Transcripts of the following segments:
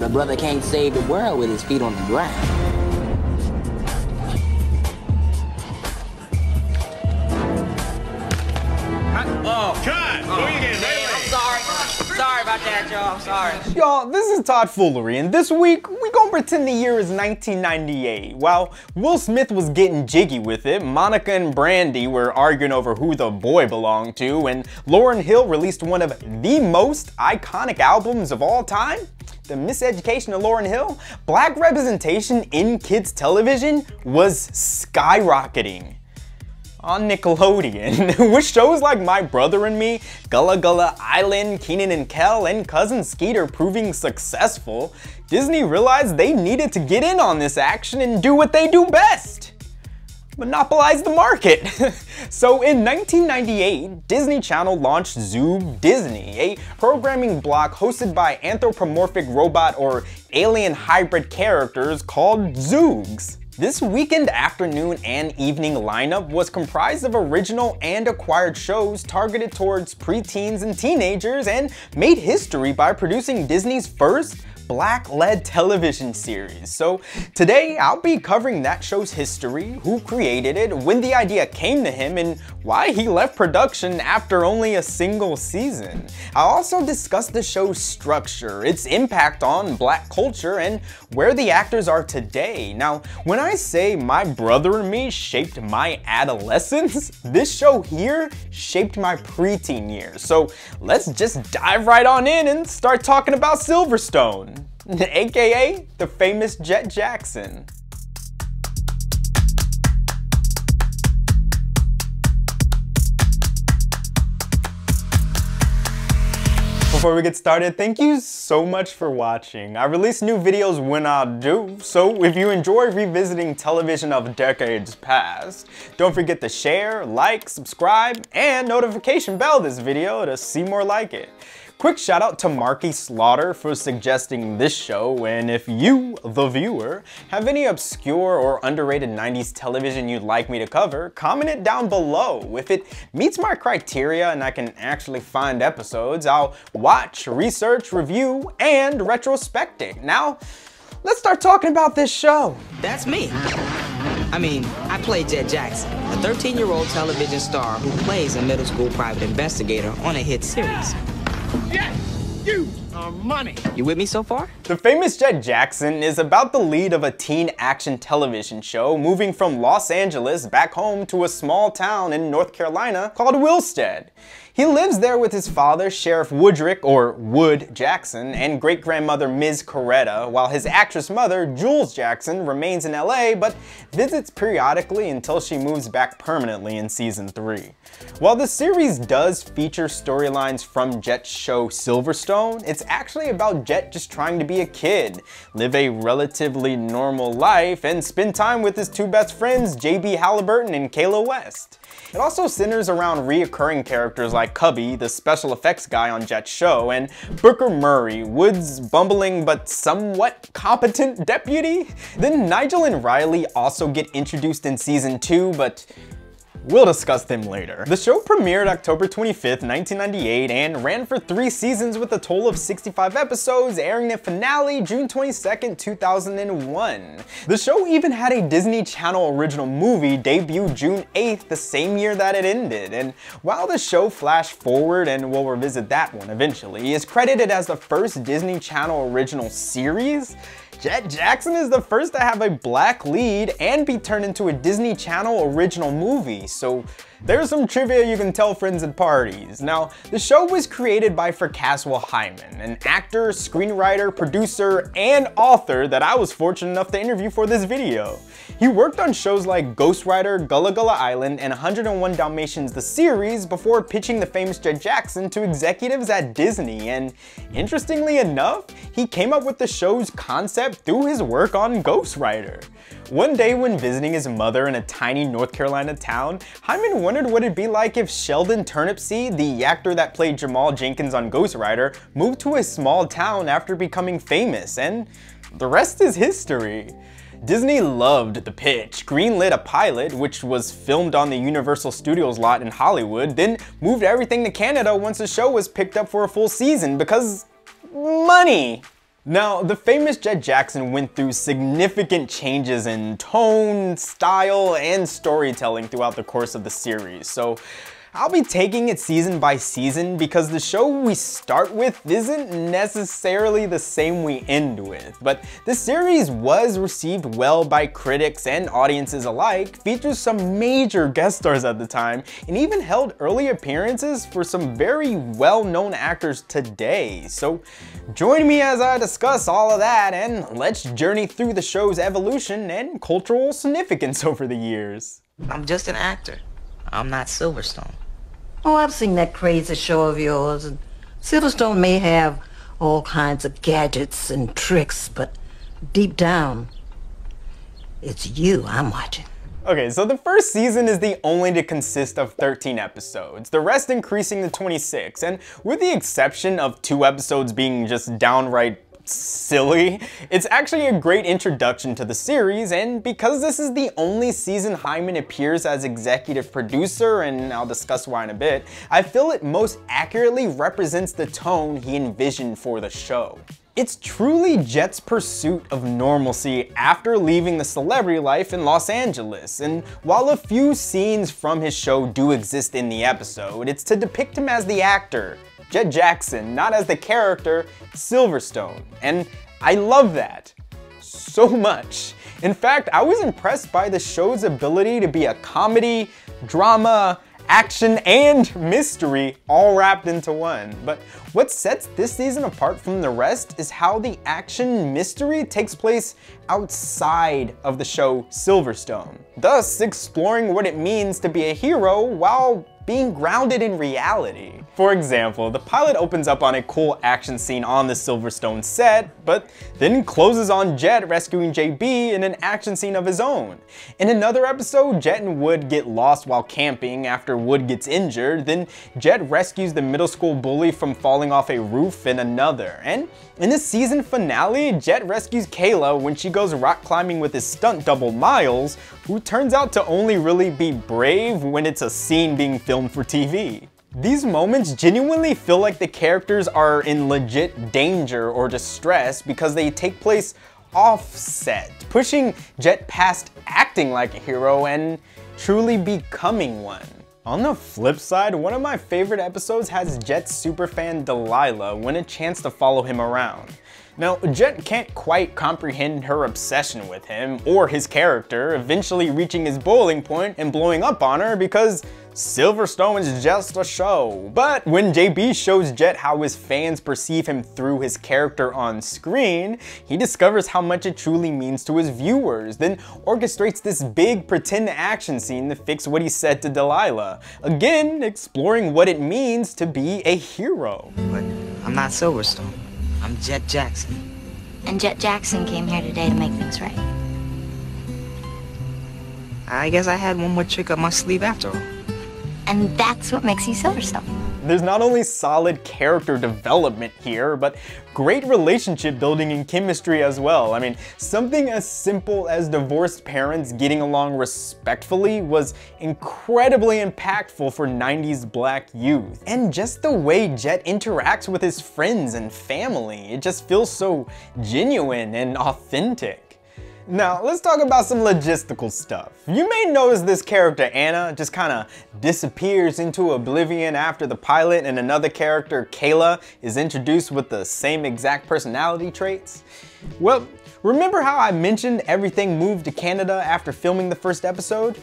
The brother can't save the world with his feet on the ground. Oh, cut! Do it again. Sorry about that, y'all. I'm sorry. Y'all, this is Todd Foolery, and this week we gonna pretend the year is 1998. While Will Smith was getting jiggy with it, Monica and Brandy were arguing over who the boy belonged to, and Lauryn Hill released one of the most iconic albums of all time. The Miseducation of Lauryn Hill, black representation in kids television was skyrocketing on Nickelodeon, with shows like My Brother and Me, Gullah Gullah Island, Kenan and Kel, and Cousin Skeeter proving successful, Disney realized they needed to get in on this action and do what they do best. Monopolize the market. so in 1998, Disney Channel launched Zoog Disney, a programming block hosted by anthropomorphic robot or alien hybrid characters called Zoogs. This weekend afternoon and evening lineup was comprised of original and acquired shows targeted towards preteens and teenagers and made history by producing Disney's first black-led television series. So today I'll be covering that show's history, who created it, when the idea came to him, and why he left production after only a single season. I'll also discuss the show's structure, its impact on black culture, and where the actors are today. Now, when I say my brother and me shaped my adolescence, this show here shaped my preteen years. So let's just dive right on in and start talking about Silverstone aka the famous Jett Jackson. Before we get started, thank you so much for watching. I release new videos when I do, so if you enjoy revisiting television of decades past, don't forget to share, like, subscribe, and notification bell this video to see more like it. Quick shout out to Marky Slaughter for suggesting this show, and if you, the viewer, have any obscure or underrated 90s television you'd like me to cover, comment it down below. If it meets my criteria and I can actually find episodes, I'll watch, research, review, and retrospect it. Now, let's start talking about this show. That's me. I mean, I play Jett Jackson, a 13-year-old television star who plays a middle school private investigator on a hit series. Yes, you are money. You with me so far? The famous Jett Jackson is about the lead of a teen action television show moving from Los Angeles back home to a small town in North Carolina called Wilsted. He lives there with his father, Sheriff Woodrick, or Wood Jackson, and great-grandmother Ms. Coretta, while his actress mother, Jules Jackson, remains in LA but visits periodically until she moves back permanently in season 3. While the series does feature storylines from Jett's show Silverstone, it's actually about Jett just trying to be a kid, live a relatively normal life, and spend time with his two best friends, JB Halliburton and Kayla West. It also centers around reoccurring characters like Cubby, the special effects guy on Jett's show, and Booker Murray, Wood's bumbling but somewhat competent deputy. Then Nigel and Riley also get introduced in season 2, but We'll discuss them later. The show premiered October 25th, 1998 and ran for three seasons with a total of 65 episodes, airing the finale June 22nd, 2001. The show even had a Disney Channel original movie debut June 8th, the same year that it ended, and while the show flashed forward, and we'll revisit that one eventually, is credited as the first Disney Channel original series, Jett Jackson is the first to have a black lead and be turned into a Disney Channel original movie, so there's some trivia you can tell friends at parties. Now, the show was created by Fracaswell Hyman, an actor, screenwriter, producer, and author that I was fortunate enough to interview for this video. He worked on shows like Ghostwriter, Gullah Gullah Island, and 101 Dalmatians the series before pitching the famous Jett Jackson to executives at Disney, and interestingly enough, he came up with the show's concept through his work on Ghostwriter. One day when visiting his mother in a tiny North Carolina town, Hyman wondered what it'd be like if Sheldon Turnipseed, the actor that played Jamal Jenkins on Ghostwriter, moved to a small town after becoming famous, and the rest is history. Disney loved the pitch, greenlit a pilot, which was filmed on the Universal Studios lot in Hollywood, then moved everything to Canada once the show was picked up for a full season because money. Now, the famous Jett Jackson went through significant changes in tone, style, and storytelling throughout the course of the series, so I'll be taking it season by season because the show we start with isn't necessarily the same we end with. But the series was received well by critics and audiences alike, features some major guest stars at the time, and even held early appearances for some very well-known actors today. So join me as I discuss all of that and let's journey through the show's evolution and cultural significance over the years. I'm just an actor. I'm not Silverstone. Oh, I've seen that crazy show of yours, and Silverstone may have all kinds of gadgets and tricks, but deep down, it's you I'm watching. Okay, so the first season is the only to consist of 13 episodes, the rest increasing to 26, and with the exception of two episodes being just downright silly. It's actually a great introduction to the series, and because this is the only season Hyman appears as executive producer, and I'll discuss why in a bit, I feel it most accurately represents the tone he envisioned for the show. It's truly Jett's pursuit of normalcy after leaving the celebrity life in Los Angeles, and while a few scenes from his show do exist in the episode, it's to depict him as the actor, Jett Jackson, not as the character Silverstone. And I love that so much. In fact, I was impressed by the show's ability to be a comedy, drama, action, and mystery all wrapped into one. But what sets this season apart from the rest is how the action mystery takes place outside of the show Silverstone, thus exploring what it means to be a hero while being grounded in reality. For example, the pilot opens up on a cool action scene on the Silverstone set, but then closes on Jett rescuing JB in an action scene of his own. In another episode, Jett and Wood get lost while camping after Wood gets injured, then Jett rescues the middle school bully from falling off a roof in another. And in the season finale, Jett rescues Kayla when she goes rock climbing with his stunt double Miles, who turns out to only really be brave when it's a scene being filmed for TV. These moments genuinely feel like the characters are in legit danger or distress because they take place offset, pushing Jett past acting like a hero and truly becoming one. On the flip side, one of my favorite episodes has Jett's superfan Delilah win a chance to follow him around. Now, Jett can't quite comprehend her obsession with him or his character, eventually reaching his boiling point and blowing up on her because Silverstone is just a show. But when JB shows Jett how his fans perceive him through his character on screen, he discovers how much it truly means to his viewers, then orchestrates this big pretend action scene to fix what he said to Delilah. Again, exploring what it means to be a hero. But I'm not Silverstone. I'm Jett Jackson. And Jett Jackson came here today to make things right. I guess I had one more trick up my sleeve after all. And that's what makes you Silverstone. There's not only solid character development here, but great relationship building and chemistry as well. I mean, something as simple as divorced parents getting along respectfully was incredibly impactful for 90s black youth. And just the way Jett interacts with his friends and family, it just feels so genuine and authentic. Now, let's talk about some logistical stuff. You may notice this character, Anna, just kinda disappears into oblivion after the pilot and another character, Kayla, is introduced with the same exact personality traits. Well, remember how I mentioned everything moved to Canada after filming the first episode?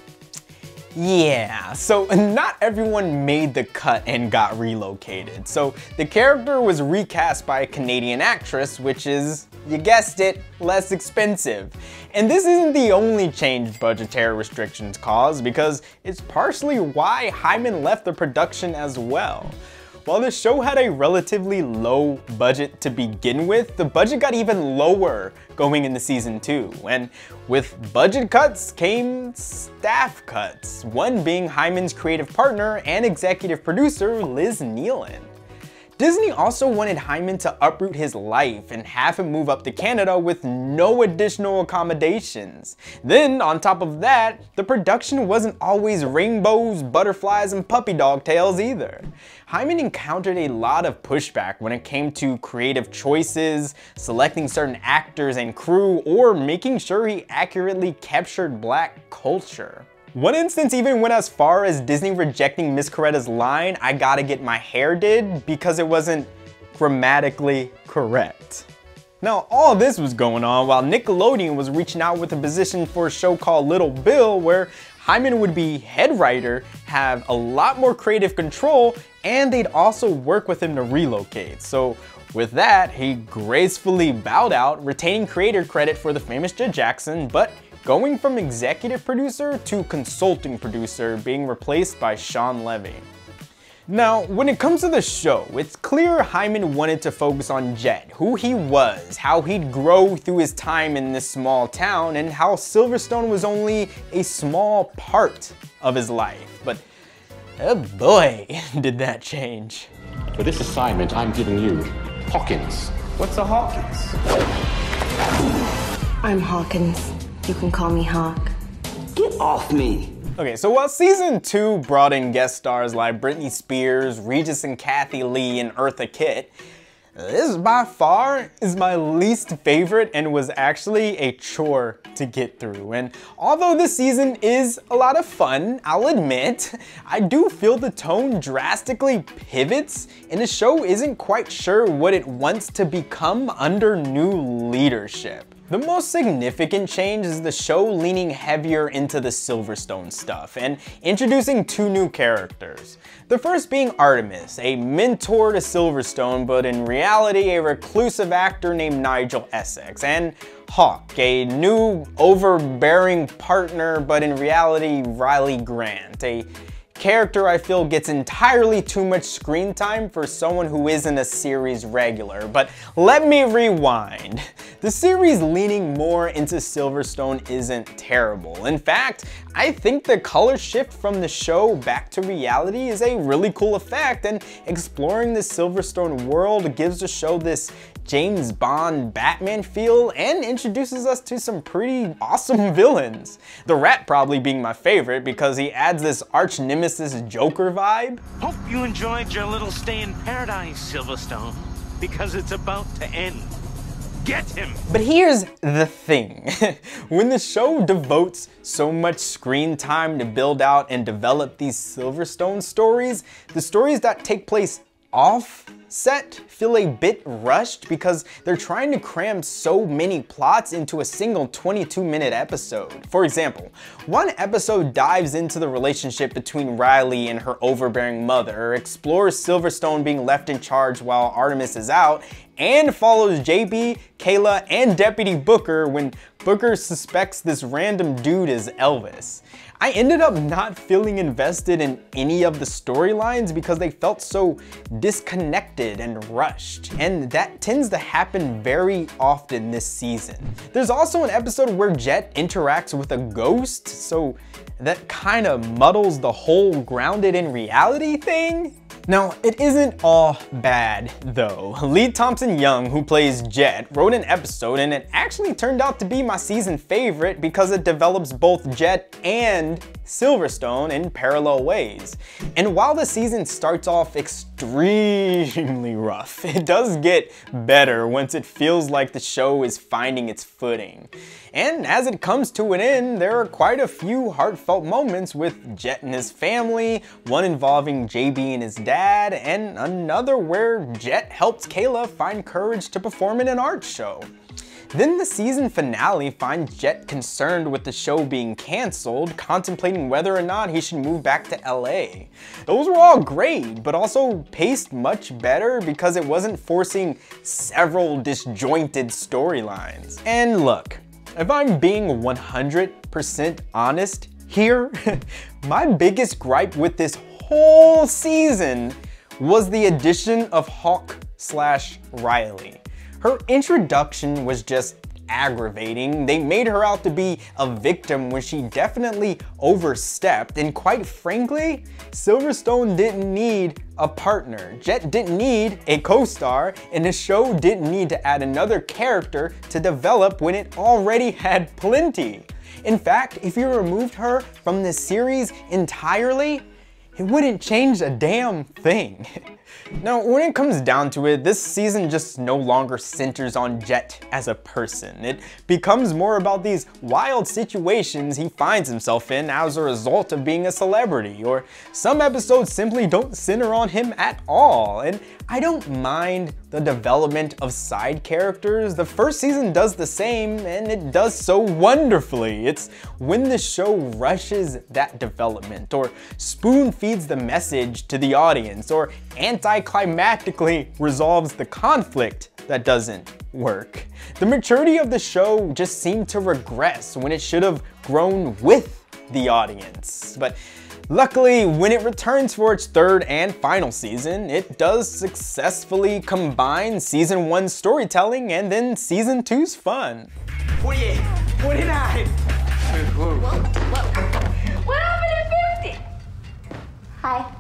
Yeah, so not everyone made the cut and got relocated. So the character was recast by a Canadian actress, which is you guessed it, less expensive. And this isn't the only change budgetary restrictions caused because it's partially why Hyman left the production as well. While the show had a relatively low budget to begin with, the budget got even lower going into season 2. And with budget cuts came staff cuts, one being Hyman's creative partner and executive producer Liz Nealon. Disney also wanted Hyman to uproot his life and have him move up to Canada with no additional accommodations. Then, on top of that, the production wasn't always rainbows, butterflies, and puppy dog tails either. Hyman encountered a lot of pushback when it came to creative choices, selecting certain actors and crew, or making sure he accurately captured black culture. One instance even went as far as Disney rejecting Miss Coretta's line, I gotta get my hair did, because it wasn't grammatically correct. Now, all this was going on while Nickelodeon was reaching out with a position for a show called Little Bill where Hyman would be head writer, have a lot more creative control, and they'd also work with him to relocate. So with that, he gracefully bowed out, retaining creator credit for the famous Jett Jackson, but going from executive producer to consulting producer, being replaced by Shawn Levy. Now, when it comes to the show, it's clear Hyman wanted to focus on Jett, who he was, how he'd grow through his time in this small town, and how Silverstone was only a small part of his life. But oh boy, did that change. For this assignment, I'm giving you Hawkins. What's a Hawkins? I'm Hawkins. You can call me Hawk. Get off me! Okay, so while season two brought in guest stars like Britney Spears, Regis and Kathie Lee, and Eartha Kitt, this by far is my least favorite and was actually a chore to get through. And although this season is a lot of fun, I'll admit, I do feel the tone drastically pivots and the show isn't quite sure what it wants to become under new leadership. The most significant change is the show leaning heavier into the Silverstone stuff and introducing two new characters. The first being Artemus, a mentor to Silverstone but in reality a reclusive actor named Nigel Essex, and Hawk, a new overbearing partner but in reality Riley Grant, a character I feel gets entirely too much screen time for someone who isn't a series regular, but let me rewind. The series leaning more into Silverstone isn't terrible. In fact, I think the color shift from the show back to reality is a really cool effect and exploring the Silverstone world gives the show this James Bond Batman feel and introduces us to some pretty awesome villains. The Rat probably being my favorite because he adds this arch nemesis Joker vibe. Hope you enjoyed your little stay in paradise, Silverstone, because it's about to end. Get him! But here's the thing. when the show devotes so much screen time to build out and develop these Silverstone stories, the stories that take place off set feel a bit rushed because they're trying to cram so many plots into a single 22 minute episode. For example, one episode dives into the relationship between Riley and her overbearing mother, explores Silverstone being left in charge while Artemus is out, and follows JB, Kayla, and Deputy Booker when Booker suspects this random dude is Elvis. I ended up not feeling invested in any of the storylines because they felt so disconnected and rushed, and that tends to happen very often this season. There's also an episode where Jett interacts with a ghost, so that kind of muddles the whole grounded in reality thing. Now, it isn't all bad though. Lee Thompson Young, who plays Jett, wrote an episode and it actually turned out to be my season favorite because it develops both Jett and Silverstone in parallel ways. And while the season starts off extremely rough, it does get better once it feels like the show is finding its footing. And as it comes to an end, there are quite a few heartfelt moments with Jett and his family, one involving JB and his dad, and another where Jett helps Kayla find courage to perform in an art show. Then the season finale finds Jett concerned with the show being cancelled, contemplating whether or not he should move back to LA. Those were all great, but also paced much better because it wasn't forcing several disjointed storylines. And look, if I'm being 100% honest here, my biggest gripe with this whole season was the addition of Hawk slash Riley. Her introduction was just aggravating. They made her out to be a victim when she definitely overstepped. And quite frankly, Silverstone didn't need a partner. Jett didn't need a co-star, and the show didn't need to add another character to develop when it already had plenty. In fact, if you removed her from the series entirely, it wouldn't change a damn thing. Now, when it comes down to it, this season just no longer centers on Jett as a person. It becomes more about these wild situations he finds himself in as a result of being a celebrity, or some episodes simply don't center on him at all. And I don't mind the development of side characters. The first season does the same, and it does so wonderfully. It's when the show rushes that development, or spoon feeds the message to the audience, or anticlimactically resolves the conflict that doesn't work. The maturity of the show just seemed to regress when it should have grown with the audience. But Luckily, when it returns for its third and final season, it does successfully combine season one's storytelling and then season two's fun. 48, 49. Whoa, whoa. What happened at 50? Hi.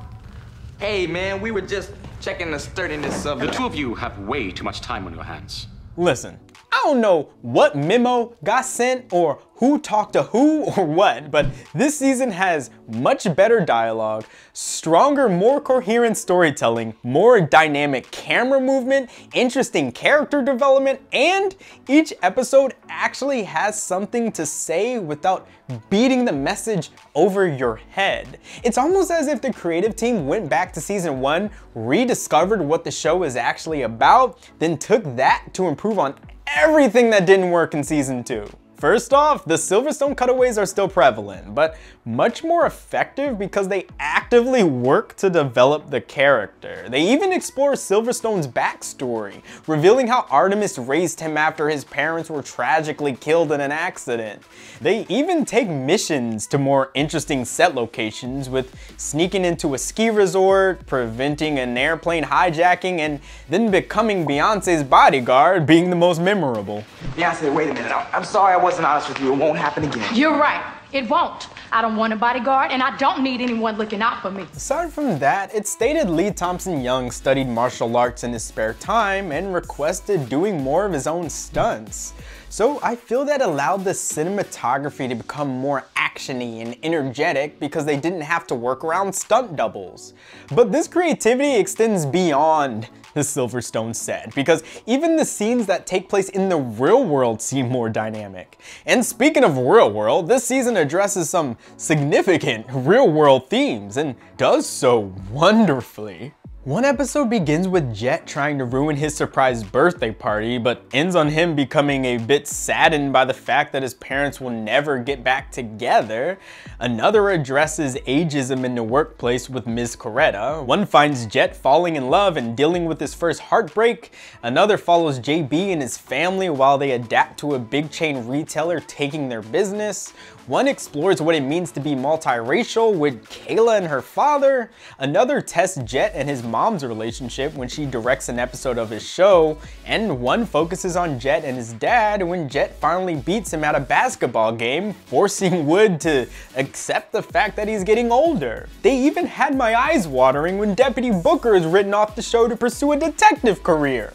Hey, man, we were just checking the sturdiness of The two of you have way too much time on your hands. Listen, I don't know what memo got sent or who talked to who or what, but this season has much better dialogue, stronger, more coherent storytelling, more dynamic camera movement, interesting character development, and each episode actually has something to say without beating the message over your head. It's almost as if the creative team went back to season one, rediscovered what the show is actually about, then took that to improve on everything that didn't work in season two. First off, the Silverstone cutaways are still prevalent, but much more effective because they actively work to develop the character. They even explore Silverstone's backstory, revealing how Artemus raised him after his parents were tragically killed in an accident. They even take missions to more interesting set locations with sneaking into a ski resort, preventing an airplane hijacking, and then becoming Beyonce's bodyguard being the most memorable. Beyonce, wait a minute. I'm, sorry I wasn't honest with you. It won't happen again. You're right. It won't. I don't want a bodyguard, and I don't need anyone looking out for me. Aside from that, it stated Lee Thompson Young studied martial arts in his spare time and requested doing more of his own stunts. So I feel that allowed the cinematography to become more actiony and energetic because they didn't have to work around stunt doubles. But this creativity extends beyond the Silverstone said, because even the scenes that take place in the real world seem more dynamic. And speaking of real world, this season addresses some significant real world themes and does so wonderfully. One episode begins with Jett trying to ruin his surprise birthday party, but ends on him becoming a bit saddened by the fact that his parents will never get back together. Another addresses ageism in the workplace with Ms. Coretta. One finds Jett falling in love and dealing with his first heartbreak. Another follows JB and his family while they adapt to a big chain retailer taking their business. One explores what it means to be multiracial with Kayla and her father. Another tests Jett and his mom's relationship when she directs an episode of his show. And one focuses on Jett and his dad when Jett finally beats him at a basketball game, forcing Wood to accept the fact that he's getting older. They even had my eyes watering when Deputy Booker is written off the show to pursue a detective career.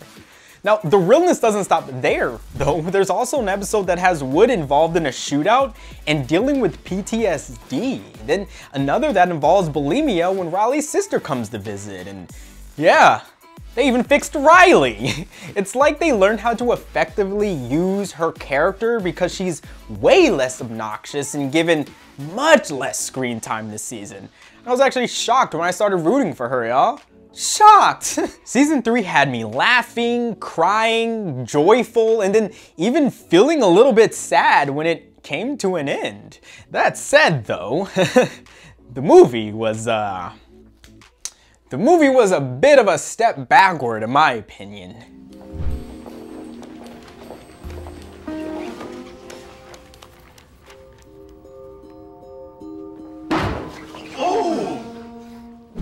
Now, the realness doesn't stop there, though. There's also an episode that has Wood involved in a shootout and dealing with PTSD. Then another that involves bulimia when Riley's sister comes to visit. And yeah, they even fixed Riley. It's like they learned how to effectively use her character because she's way less obnoxious and given much less screen time this season. I was actually shocked when I started rooting for her, y'all shocked. Season 3 had me laughing, crying, joyful, and then even feeling a little bit sad when it came to an end. That said though, the movie was, uh, the movie was a bit of a step backward in my opinion.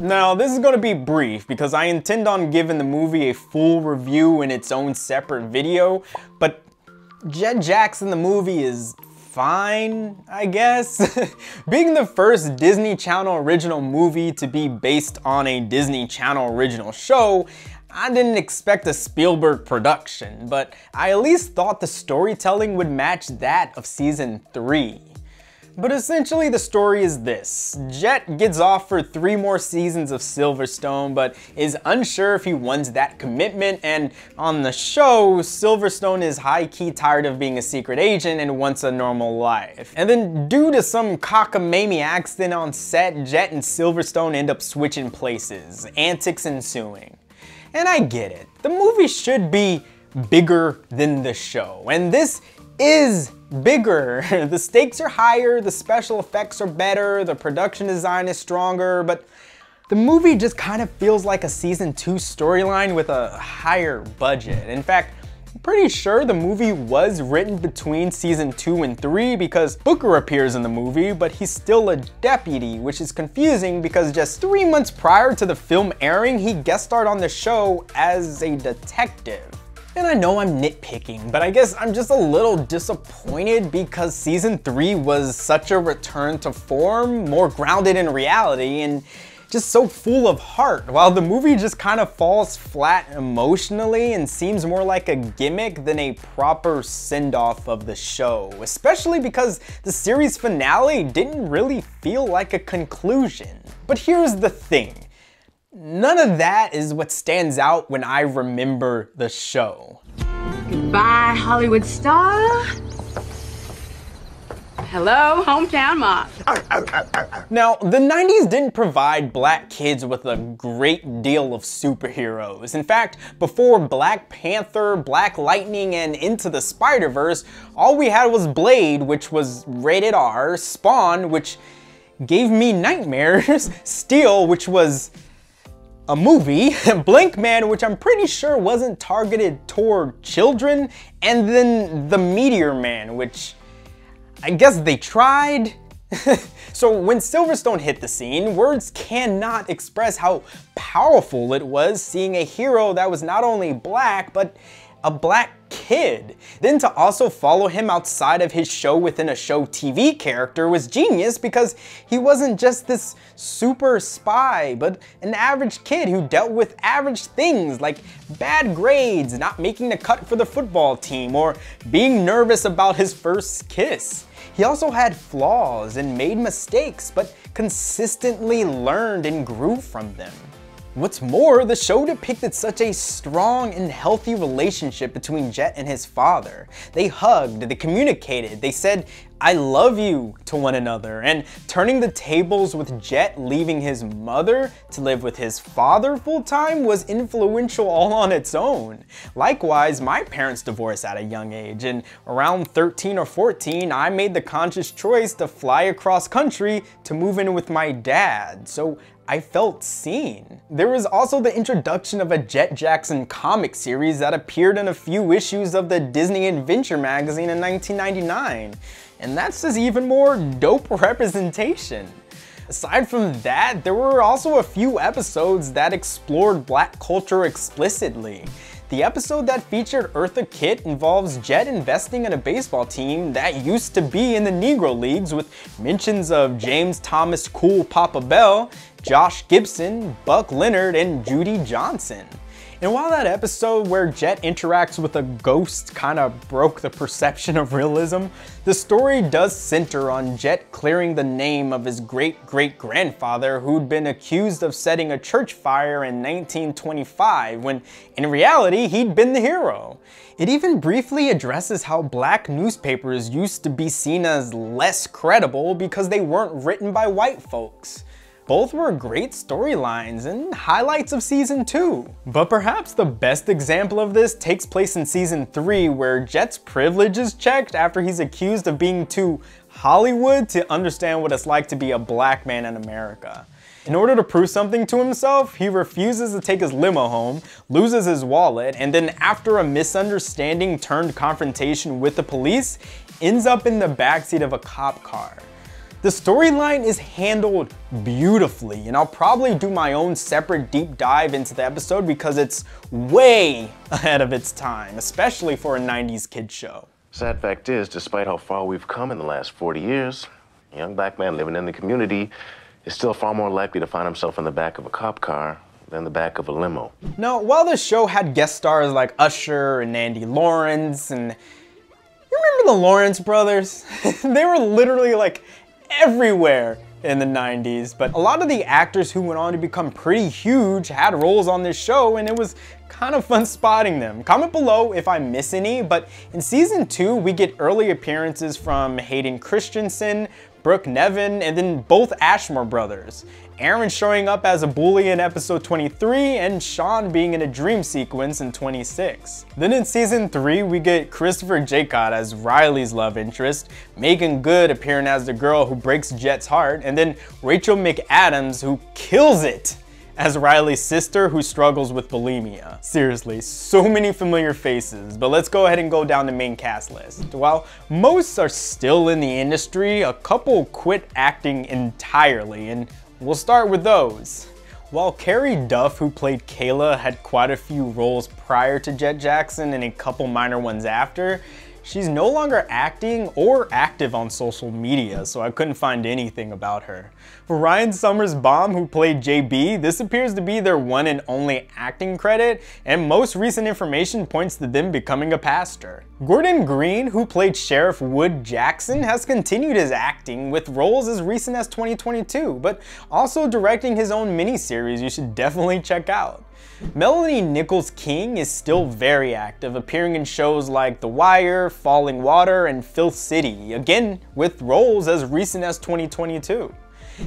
Now, this is going to be brief because I intend on giving the movie a full review in its own separate video, but Jett Jackson the movie is fine, I guess. Being the first Disney Channel original movie to be based on a Disney Channel original show, I didn't expect a Spielberg production, but I at least thought the storytelling would match that of season 3. But essentially the story is this. Jett gets off for three more seasons of Silverstone, but is unsure if he wants that commitment, and on the show, Silverstone is high-key tired of being a secret agent and wants a normal life. And then due to some cockamamie accident on set, Jett and Silverstone end up switching places, antics ensuing. And I get it, the movie should be bigger than the show, and this is bigger. the stakes are higher, the special effects are better, the production design is stronger, but the movie just kind of feels like a season 2 storyline with a higher budget. In fact, I'm pretty sure the movie was written between season 2 and 3 because Booker appears in the movie, but he's still a deputy, which is confusing because just 3 months prior to the film airing, he guest starred on the show as a detective. And I know I'm nitpicking, but I guess I'm just a little disappointed because season 3 was such a return to form, more grounded in reality, and just so full of heart, while the movie just kind of falls flat emotionally and seems more like a gimmick than a proper send-off of the show, especially because the series finale didn't really feel like a conclusion. But here's the thing. None of that is what stands out when I remember the show. Goodbye, Hollywood star. Hello, hometown mom. Now, the 90s didn't provide black kids with a great deal of superheroes. In fact, before Black Panther, Black Lightning, and Into the Spider-Verse, all we had was Blade, which was rated R, Spawn, which gave me nightmares, Steel, which was a movie, Blankman, which I'm pretty sure wasn't targeted toward children, and then The Meteor Man, which I guess they tried. so when Silverstone hit the scene, words cannot express how powerful it was seeing a hero that was not only black, but a black kid. Then to also follow him outside of his show within a show TV character was genius because he wasn't just this super spy, but an average kid who dealt with average things like bad grades, not making the cut for the football team, or being nervous about his first kiss. He also had flaws and made mistakes, but consistently learned and grew from them. What's more, the show depicted such a strong and healthy relationship between Jett and his father. They hugged, they communicated, they said, I love you to one another, and turning the tables with Jett leaving his mother to live with his father full time was influential all on its own. Likewise, my parents divorced at a young age, and around 13 or 14, I made the conscious choice to fly across country to move in with my dad, so I felt seen. There was also the introduction of a Jett Jackson comic series that appeared in a few issues of the Disney Adventure magazine in 1999. And that's just even more dope representation. Aside from that, there were also a few episodes that explored black culture explicitly. The episode that featured Eartha Kitt involves Jett investing in a baseball team that used to be in the Negro Leagues with mentions of James Thomas Cool Papa Bell, Josh Gibson, Buck Leonard, and Judy Johnson. And while that episode where Jett interacts with a ghost kind of broke the perception of realism, the story does center on Jett clearing the name of his great-great-grandfather who'd been accused of setting a church fire in 1925 when in reality he'd been the hero. It even briefly addresses how black newspapers used to be seen as less credible because they weren't written by white folks. Both were great storylines and highlights of season 2. But perhaps the best example of this takes place in season 3 where Jett's privilege is checked after he's accused of being too Hollywood to understand what it's like to be a black man in America. In order to prove something to himself, he refuses to take his limo home, loses his wallet, and then after a misunderstanding turned confrontation with the police, ends up in the backseat of a cop car. The storyline is handled beautifully, and I'll probably do my own separate deep dive into the episode because it's way ahead of its time, especially for a 90s kid show. Sad fact is, despite how far we've come in the last 40 years, a young black man living in the community is still far more likely to find himself in the back of a cop car than the back of a limo. Now, while the show had guest stars like Usher and Andy Lawrence and you remember the Lawrence brothers? they were literally like everywhere in the 90s, but a lot of the actors who went on to become pretty huge had roles on this show and it was kind of fun spotting them. Comment below if I miss any, but in season two, we get early appearances from Hayden Christensen, Brooke Nevin, and then both Ashmore brothers. Aaron showing up as a bully in episode 23 and Shawn being in a dream sequence in 26. Then in season 3 we get Christopher Jacot as Riley's love interest, Meagan Good appearing as the girl who breaks Jett's heart, and then Rachel McAdams who kills it as Riley's sister who struggles with bulimia. Seriously, so many familiar faces, but let's go ahead and go down the main cast list. While most are still in the industry, a couple quit acting entirely, and We'll start with those. While Kerry Duff, who played Kayla, had quite a few roles prior to Jett Jackson and a couple minor ones after, She's no longer acting or active on social media, so I couldn't find anything about her. For Ryan Sommers Baum, who played JB, this appears to be their one and only acting credit, and most recent information points to them becoming a pastor. Gordon Green, who played Sheriff Wood Jackson, has continued his acting with roles as recent as 2022, but also directing his own miniseries you should definitely check out. Melanie Nicholls-King is still very active, appearing in shows like The Wire, Falling Water, and Filth City, again with roles as recent as 2022.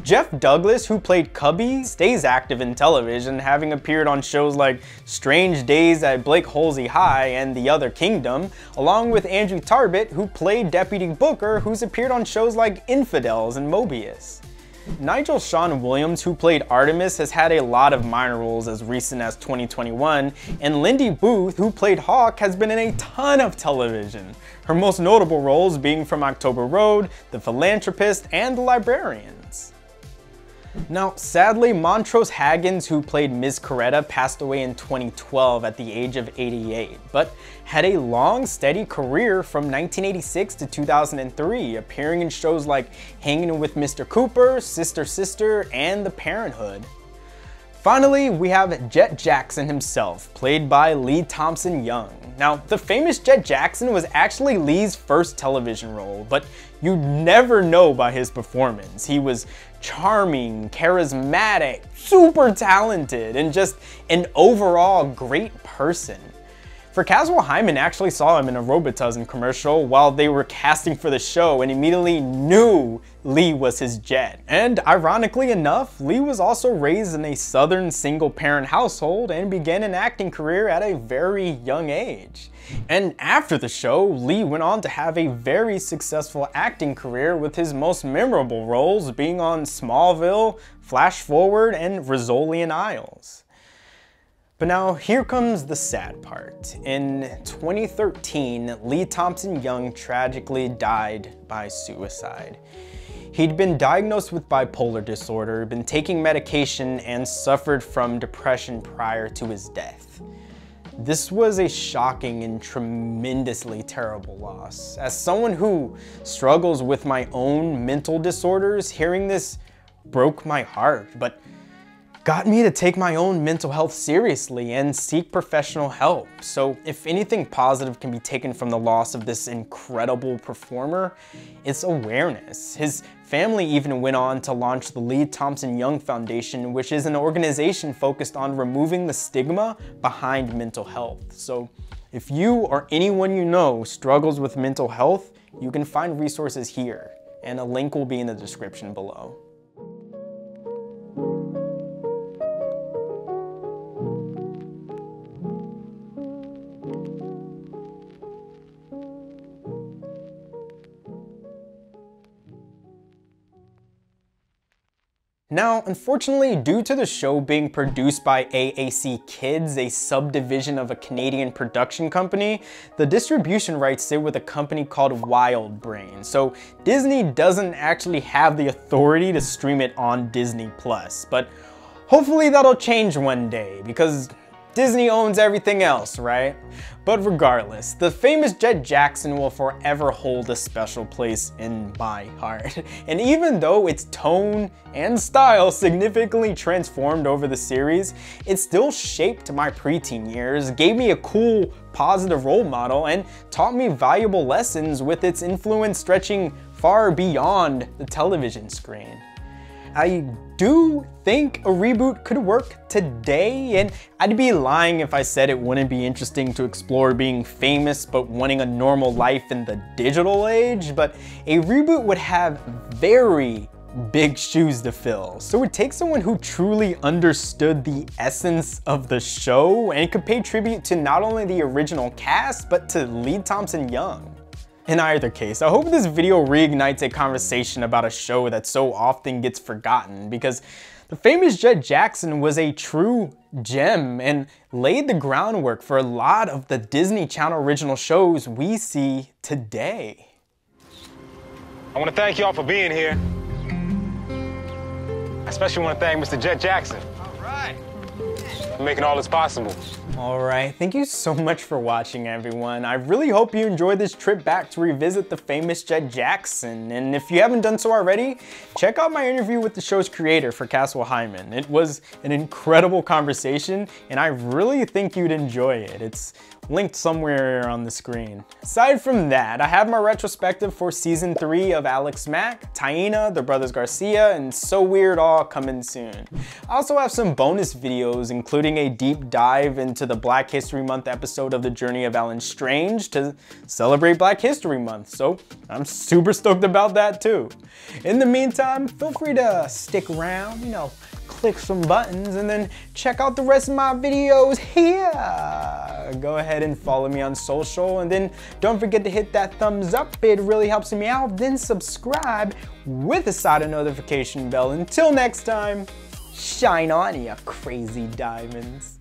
Jeff Douglas, who played Cubby, stays active in television, having appeared on shows like Strange Days at Blake Holsey High and The Other Kingdom, along with Andrew Tarbett, who played Deputy Booker, who's appeared on shows like Infidels and Mobius. Nigel Shawn Williams, who played Artemus, has had a lot of minor roles as recent as 2021, and Lindy Booth, who played Hawk, has been in a ton of television. Her most notable roles being from October Road, The Philanthropist, and The Librarians. Now, sadly, Montrose Hagins, who played Ms. Coretta, passed away in 2012 at the age of 88, but had a long, steady career from 1986 to 2003, appearing in shows like Hanging with Mr. Cooper, Sister Sister, and The Parenthood. Finally, we have Jett Jackson himself, played by Lee Thompson Young. Now, the famous Jett Jackson was actually Lee's first television role, but you'd never know by his performance. He was charming, charismatic, super talented, and just an overall great person. Fracaswell Hyman actually saw him in a Robitussin commercial while they were casting for the show and immediately knew Lee was his Jett. And ironically enough, Lee was also raised in a southern single parent household and began an acting career at a very young age. And after the show, Lee went on to have a very successful acting career with his most memorable roles being on Smallville, Flash Forward, and Rizzoli and Isles. But now here comes the sad part. In 2013, Lee Thompson Young tragically died by suicide. He'd been diagnosed with bipolar disorder, been taking medication, and suffered from depression prior to his death. This was a shocking and tremendously terrible loss. As someone who struggles with my own mental disorders, hearing this broke my heart, but got me to take my own mental health seriously and seek professional help. So if anything positive can be taken from the loss of this incredible performer, it's awareness. His family even went on to launch the Lee Thompson Young Foundation, which is an organization focused on removing the stigma behind mental health. So if you or anyone you know struggles with mental health, you can find resources here, and a link will be in the description below. Now, unfortunately, due to the show being produced by AAC Kids, a subdivision of a Canadian production company, the distribution rights sit with a company called WildBrain. So Disney doesn't actually have the authority to stream it on Disney Plus, but hopefully that'll change one day because Disney owns everything else, right? But regardless, the famous Jett Jackson will forever hold a special place in my heart. And even though its tone and style significantly transformed over the series, it still shaped my preteen years, gave me a cool, positive role model, and taught me valuable lessons with its influence stretching far beyond the television screen. I do think a reboot could work today, and I'd be lying if I said it wouldn't be interesting to explore being famous but wanting a normal life in the digital age, but a reboot would have very big shoes to fill. So it takes someone who truly understood the essence of the show and could pay tribute to not only the original cast, but to Lee Thompson Young. In either case, I hope this video reignites a conversation about a show that so often gets forgotten because the famous Jett Jackson was a true gem and laid the groundwork for a lot of the Disney Channel original shows we see today. I want to thank y'all for being here. I especially want to thank Mr. Jett Jackson. All right. For making all this possible. Alright, thank you so much for watching everyone. I really hope you enjoyed this trip back to revisit the famous Jett Jackson. And if you haven't done so already, check out my interview with the show's creator Fracaswell Hyman. It was an incredible conversation and I really think you'd enjoy it. It's linked somewhere on the screen. Aside from that, I have my retrospective for season three of Alex Mack, Taina, The Brothers Garcia, and So Weird all coming soon. I also have some bonus videos, including a deep dive into the Black History Month episode of The Journey of Allen Strange to celebrate Black History Month, so I'm super stoked about that too. In the meantime, feel free to stick around, you know, click some buttons and then check out the rest of my videos here. Go ahead and follow me on social and then don't forget to hit that thumbs up. It really helps me out. Then subscribe with the side of notification bell. Until next time, shine on you crazy diamonds.